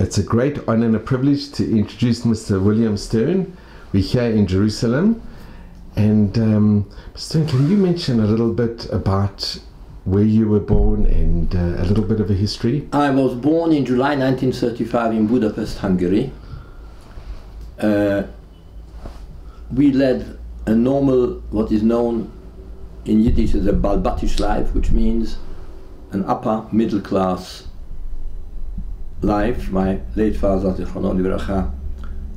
it's a great honor and a privilege to introduce Mr. William Stern. We're here in Jerusalem. And um. Stern, can you mention a little bit about where you were born and uh, a little bit of a history? I was born in July 1935 in Budapest, Hungary. Uh, we led a normal, what is known in Yiddish as a balbatish life, which means an upper middle class life. My late father, Zichrono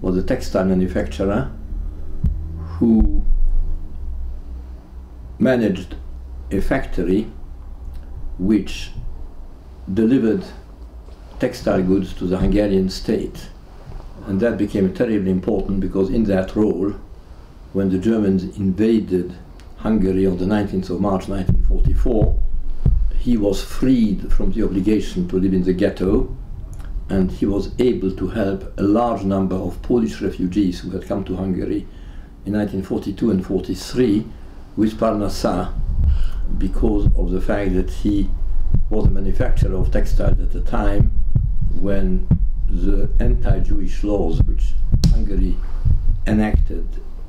was a textile manufacturer who managed a factory which delivered textile goods to the Hungarian state. And that became terribly important because in that role, when the Germans invaded Hungary on the 19th of March 1944, he was freed from the obligation to live in the ghetto and he was able to help a large number of Polish refugees who had come to Hungary in 1942 and 43 with Parnassa because of the fact that he was a manufacturer of textiles at a time when the anti-Jewish laws which Hungary enacted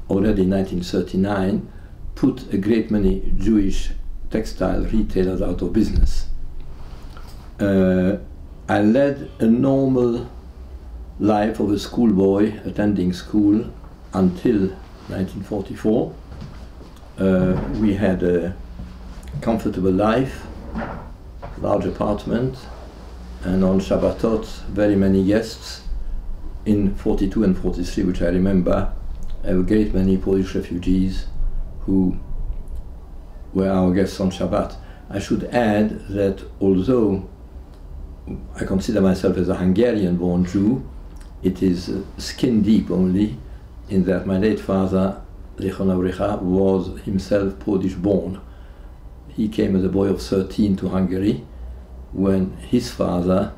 already in 1939 put a great many Jewish textile retailers out of business. Uh, I led a normal life of a schoolboy attending school until 1944. Uh, we had a comfortable life, large apartment, and on Shabbatot, very many guests. In 42 and 43, which I remember, a great many Polish refugees who were our guests on Shabbat. I should add that although I consider myself as a Hungarian born Jew, it is uh, skin deep only in that my late father, Lechon was himself Polish born. He came as a boy of 13 to Hungary when his father,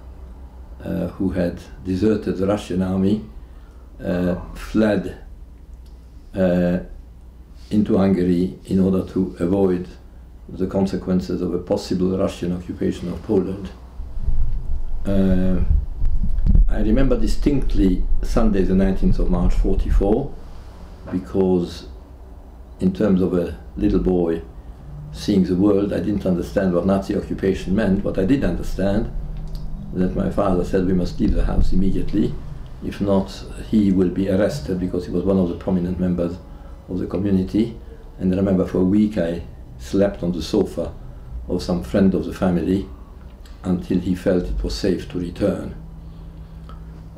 uh, who had deserted the Russian army, uh, fled uh, into Hungary in order to avoid the consequences of a possible Russian occupation of Poland. Uh, I remember distinctly Sunday, the 19th of March 44, because in terms of a little boy seeing the world, I didn't understand what Nazi occupation meant. What I did understand that my father said we must leave the house immediately. If not, he will be arrested because he was one of the prominent members of the community. And I remember for a week I slept on the sofa of some friend of the family until he felt it was safe to return.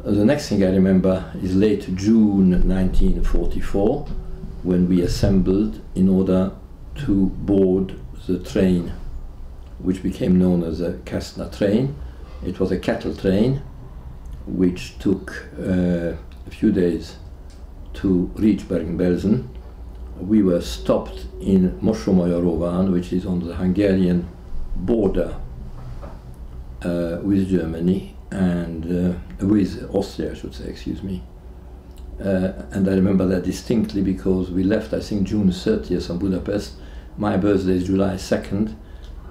The next thing I remember is late June 1944 when we assembled in order to board the train which became known as a Kastner train. It was a cattle train which took uh, a few days to reach Bergen-Belsen. We were stopped in Mosonmagyaróvár, which is on the Hungarian border with Germany and uh, with Austria, I should say, excuse me. Uh, and I remember that distinctly because we left, I think, June 30th from Budapest. My birthday is July 2nd,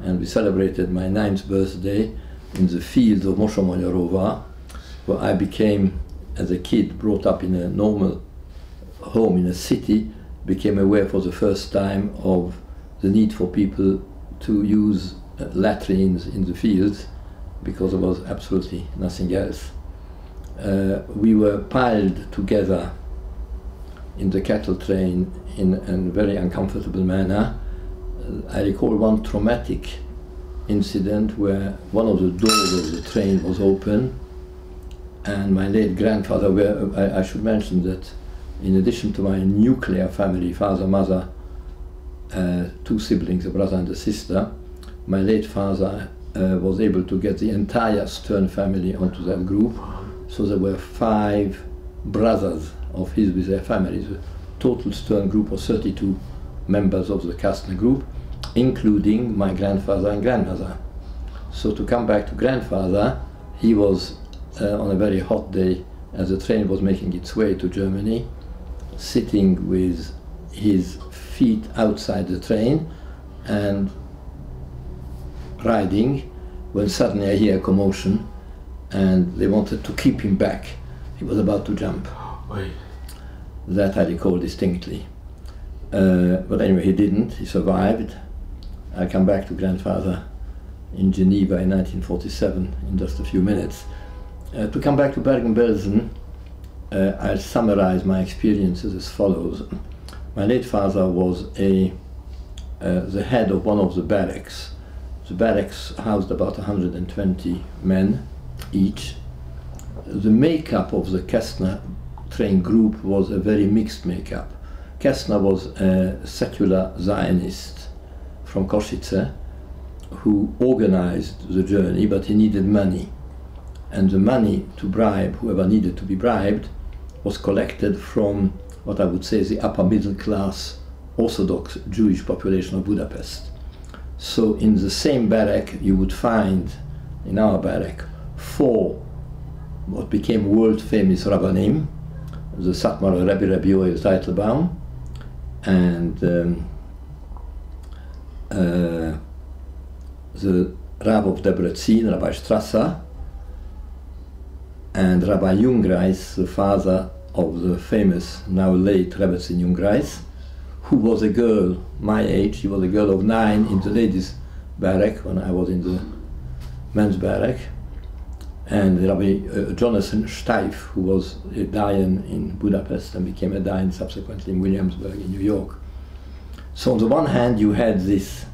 and we celebrated my ninth birthday in the fields of Mosonmagyaróvár, where I became, as a kid, brought up in a normal home in a city, became aware for the first time of the need for people to use uh, latrines in the fields because there was absolutely nothing else. Uh, we were piled together in the cattle train in a very uncomfortable manner. Uh, I recall one traumatic incident where one of the doors of the train was open and my late grandfather, where I, I should mention that in addition to my nuclear family, father, mother, uh, two siblings, a brother and a sister, my late father uh, was able to get the entire Stern family onto that group. So there were five brothers of his with their families. Total Stern group of 32 members of the Kastner group, including my grandfather and grandmother. So to come back to grandfather, he was uh, on a very hot day as the train was making its way to Germany, sitting with his feet outside the train and riding when suddenly I hear a commotion and they wanted to keep him back. He was about to jump. That I recall distinctly. Uh, but anyway, he didn't. He survived. I come back to grandfather in Geneva in 1947 in just a few minutes. Uh, to come back to Bergen-Belsen, uh, I'll summarize my experiences as follows. My late father was a uh, the head of one of the barracks. The barracks housed about 120 men each. The makeup of the Kastner train group was a very mixed makeup. Kastner was a secular Zionist from Košice who organized the journey, but he needed money. And the money to bribe whoever needed to be bribed was collected from what I would say the upper middle class Orthodox Jewish population of Budapest. So in the same barrack you would find, in our barrack, four what became world famous Rabbanim, the Satmar Rabbi Rabbi Yoel Teitelbaum, and um, uh, the Rab of Debrecen, Rabbi Strasser, and Rabbi Jungreis, the father of the famous, now late Rebbetzin Jungreis, who was a girl my age. She was a girl of nine in the ladies' barrack when I was in the men's barrack. And Rabbi uh, Jonathan Steif, who was a Dayan in Budapest and became a Dayan subsequently in Williamsburg in New York. So on the one hand, you had this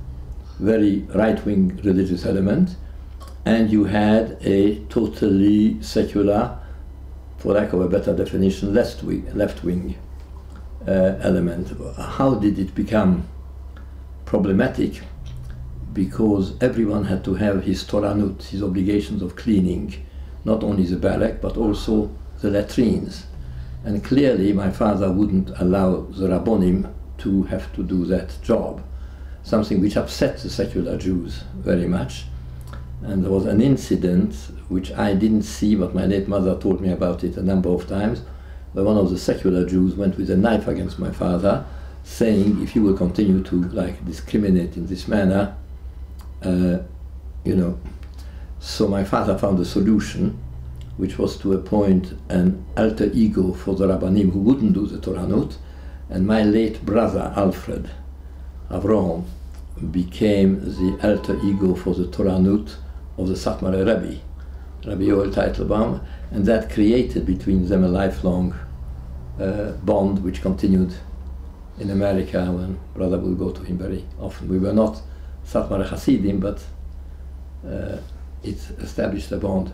very right-wing religious element, and you had a totally secular, for lack of a better definition, left-wing, left-wing uh, Uh, element. How did it become problematic? Because everyone had to have his Toranut, his obligations of cleaning, not only the barrack but also the latrines. And clearly, my father wouldn't allow the Rabbonim to have to do that job, something which upset the secular Jews very much. And there was an incident which I didn't see, but my late mother told me about it a number of times, where one of the secular Jews went with a knife against my father, saying, if you will continue to like discriminate in this manner, uh, you know. So my father found a solution, which was to appoint an alter ego for the Rabbanim who wouldn't do the Toranut, and my late brother Alfred Avrohom became the alter ego for the Toranut of the Satmar Rebbe, Rabbi Yoel Teitelbaum, and that created between them a lifelong uh, bond which continued in America when brother would go to him very often. We were not Satmar Hasidim, but uh, it established a bond.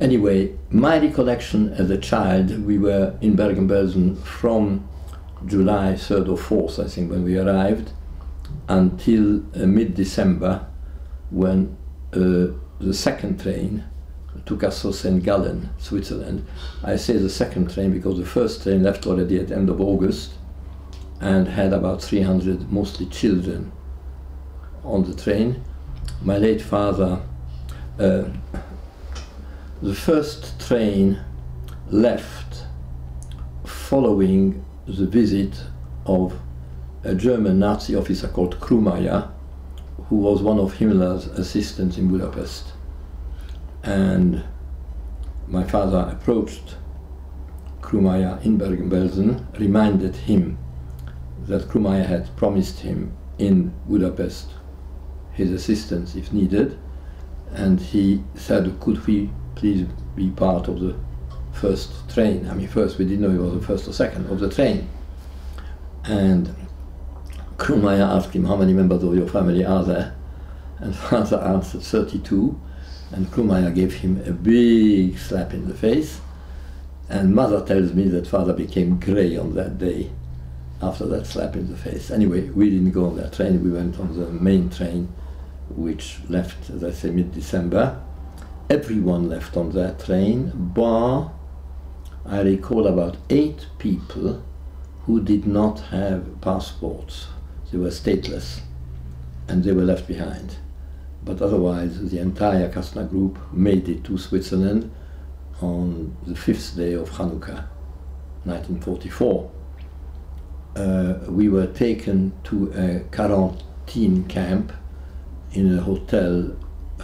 Anyway, my recollection as a child, we were in Bergen-Belsen from July 3rd or 4th, I think, when we arrived, until uh, mid-December, when uh, the second train to St. Gallen, Switzerland. I say the second train because the first train left already at the end of August and had about 300, mostly children, on the train. My late father, uh, the first train left following the visit of a German Nazi officer called Krumey, who was one of Himmler's assistants in Budapest. And my father approached Krumey in Bergen-Belsen, reminded him that Krumey had promised him in Budapest his assistance if needed, and he said, could we please be part of the first train? I mean, first we didn't know it was the first or second of the train. And Krumey asked him, how many members of your family are there? And father answered, 32. And Krumey gave him a big slap in the face. And mother tells me that father became grey on that day after that slap in the face. Anyway, we didn't go on that train, we went on the main train, which left, as I say, mid December. Everyone left on that train, bar, I recall, about eight people who did not have passports. They were stateless and they were left behind. But otherwise, the entire Kastner group made it to Switzerland on the fifth day of Hanukkah, 1944. Uh, we were taken to a quarantine camp in a hotel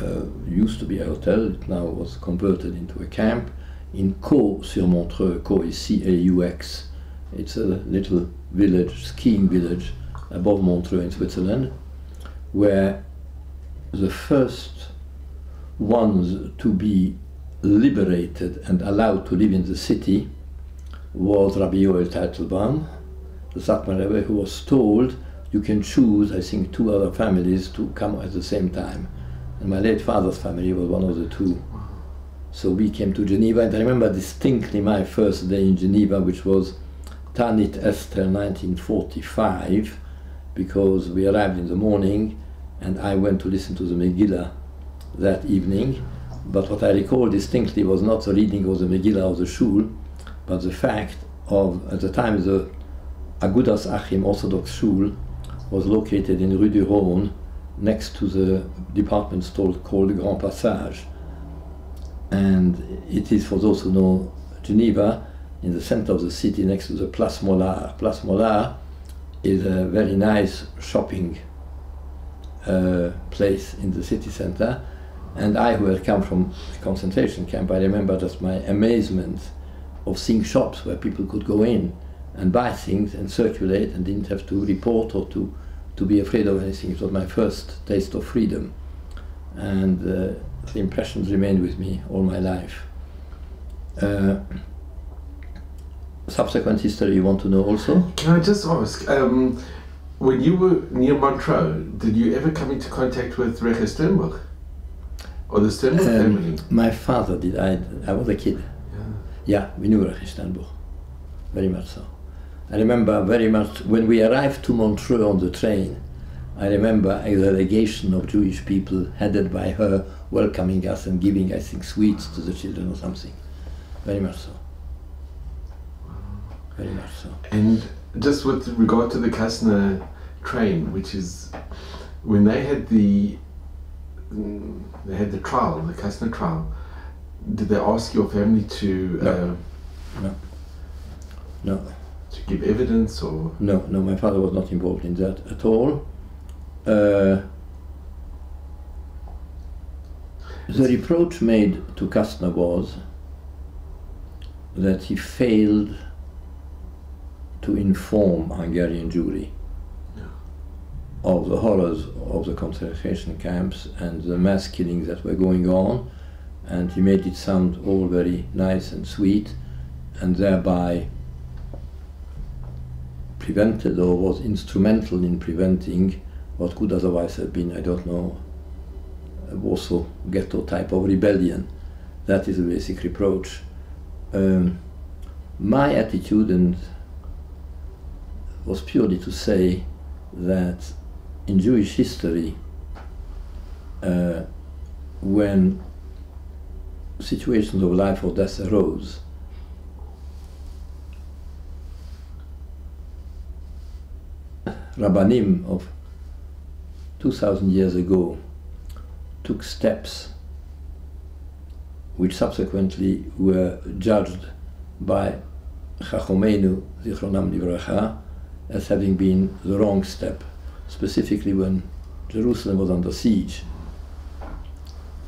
uh, used to be a hotel, it now was converted into a camp in Caux sur Montreux. Caux is C-A-U-X. It's a little village, skiing village above Montreux in Switzerland, where the first ones to be liberated and allowed to live in the city was Rabbi Yoel Teitelbaum, the Satmar Rebbe, who was told you can choose, I think, two other families to come at the same time. And my late father's family was one of the two. So we came to Geneva, and I remember distinctly my first day in Geneva, which was Tanit Esther 1945, because we arrived in the morning and I went to listen to the Megillah that evening. But what I recall distinctly was not the reading of the Megillah of the Shul, but the fact of, at the time, the Agudas Achim Orthodox Shul was located in Rue du Rhône, next to the department store called Grand Passage. And it is, for those who know Geneva, in the center of the city next to the Place Molard. Place Molard is a very nice shopping uh, place in the city center. And I, who had come from concentration camp, I remember just my amazement of seeing shops where people could go in and buy things and circulate and didn't have to report or to, to be afraid of anything. It was my first taste of freedom. And uh, the impressions remained with me all my life. Uh, subsequent history you want to know also? Can I just ask, um, when you were near Montreux, did you ever come into contact with Recha Sternbuch? Or the Sternbuch Um, family? My father did. I, I was a kid. Yeah. Yeah, we knew Rechi Sternbuch. Very much so. I remember very much when we arrived to Montreux on the train, I remember a delegation of Jewish people headed by her welcoming us and giving, I think, sweets to the children or something. Very much so. Very much so. And just with regard to the Kastner train, which is when they had the they had the trial, the Kastner trial. Did they ask your family to No. uh, No, to give evidence or? no, no, my father was not involved in that at all. Uh, the reproach made to Kastner was that he failed to inform Hungarian Jewry of the horrors of the concentration camps and the mass killings that were going on, and he made it sound all very nice and sweet, and thereby prevented or was instrumental in preventing what could otherwise have been, I don't know, a Warsaw ghetto type of rebellion. That is a basic reproach. Um, my attitude and was purely to say that in Jewish history, uh, when situations of life or death arose, Rabbanim of 2000 years ago took steps which subsequently were judged by Chachomenu Zichronam Livracha as having been the wrong step, specifically when Jerusalem was under siege.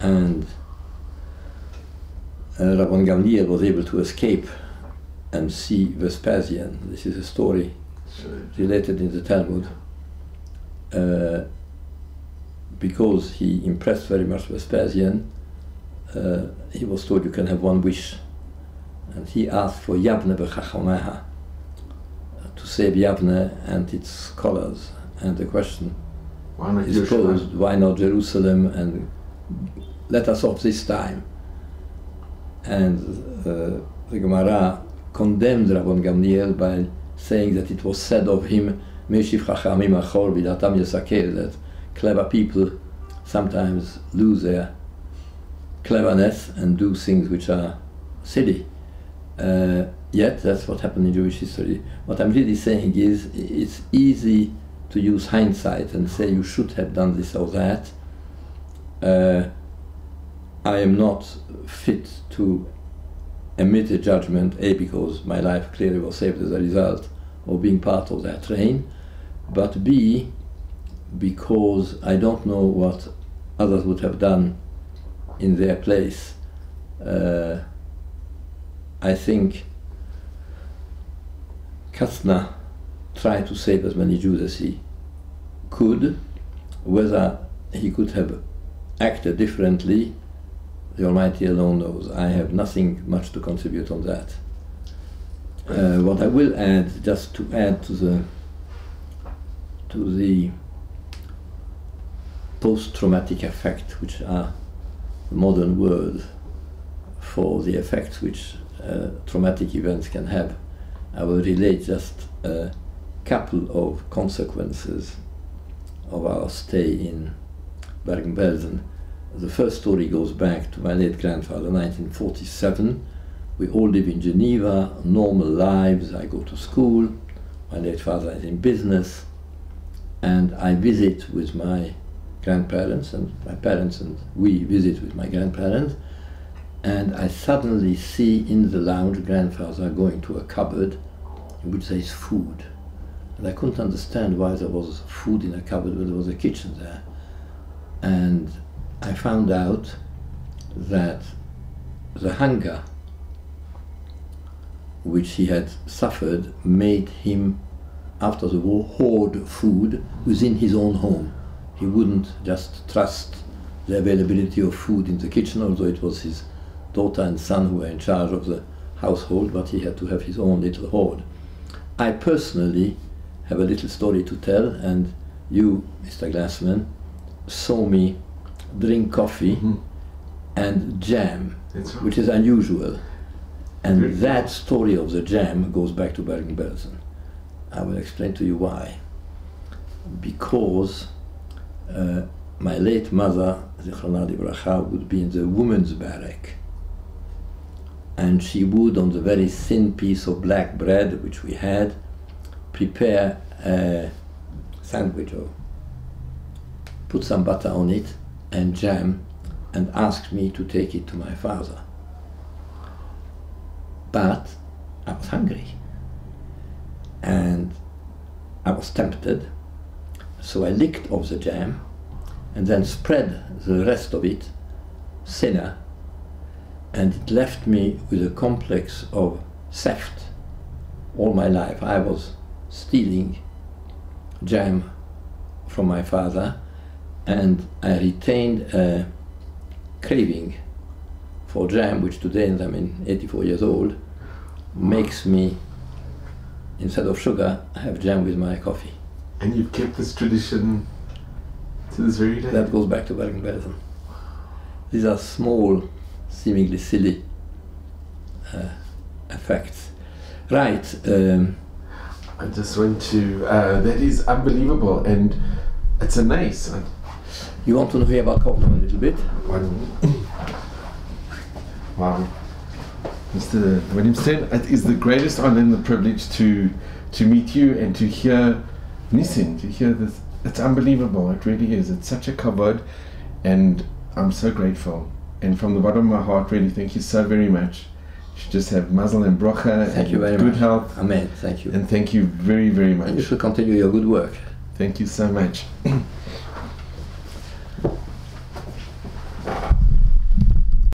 And uh, Rabban Gamliel was able to escape and see Vespasian. This is a story related in the Talmud. Uh, because he impressed very much Vespasian, uh, he was told you can have one wish. And he asked for Yavne b'chachomeha, to save Yavne and its scholars. And the question Why not is Jerusalem? posed, why not Jerusalem and let us off this time? And uh, the Gemara condemned Rabban Gamliel by saying that it was said of him, Meshiv Chachamim Achor Vidatam Yesakeh, that clever people sometimes lose their cleverness and do things which are silly. Uh, yet, that's what happened in Jewish history. What I'm really saying is, it's easy to use hindsight and say you should have done this or that. Uh, I am not fit to emit a judgment, A, because my life clearly was saved as a result of being part of that train, but B, because I don't know what others would have done in their place. Uh, I think Kastner tried to save as many Jews as he could. Whether he could have acted differently, the Almighty alone knows. I have nothing much to contribute on that. Uh, what I will add, just to add to the to the post-traumatic effect, which are modern word for the effects which uh, traumatic events can have, I will relate just a couple of consequences of our stay in Bergen-Belsen. The first story goes back to my late grandfather, 1947. We all live in Geneva, normal lives. I go to school. My late father is in business. And I visit with my grandparents, and my parents and we visit with my grandparents. And I suddenly see in the lounge grandfather going to a cupboard which there is food. And I couldn't understand why there was food in a cupboard when there was a kitchen there. And I found out that the hunger which he had suffered made him, after the war, hoard food within his own home. He wouldn't just trust the availability of food in the kitchen, although it was his daughter and son who were in charge of the household, but he had to have his own little hoard. I personally have a little story to tell, and you, Mr. Glassman, saw me drink coffee Mhm. and jam, right. which is unusual. And Very that story of the jam goes back to Bergen-Belsen. I will explain to you why. Because uh, my late mother, the Zichrona Bracha, would be in the women's barrack. And she would, on the very thin piece of black bread which we had, prepare a sandwich or put some butter on it and jam and asked me to take it to my father. But I was hungry and I was tempted, so I licked off the jam and then spread the rest of it thinner, and it left me with a complex of theft all my life. I was stealing jam from my father, and I retained a craving for jam, which today, and I'm in 84 years old, makes me, instead of sugar, have jam with my coffee. And you've kept this tradition to this very day. That goes back to Bergen-Belsen. These are small, seemingly silly uh, effects. Right. Um, I just went to. Uh, that is unbelievable, and it's a nice you want to hear about Cobham a little bit? wow, Mr. William Stern, it is the greatest honor and the privilege to to meet you and to hear Nissin, to hear this. It's unbelievable. It really is. It's such a kavod, and I'm so grateful. And from the bottom of my heart, really, thank you so very much. You should just have mazel and bracha Thank you very good much. health. Amen. Thank you. And thank you very, very much. And you should continue your good work. Thank you so much.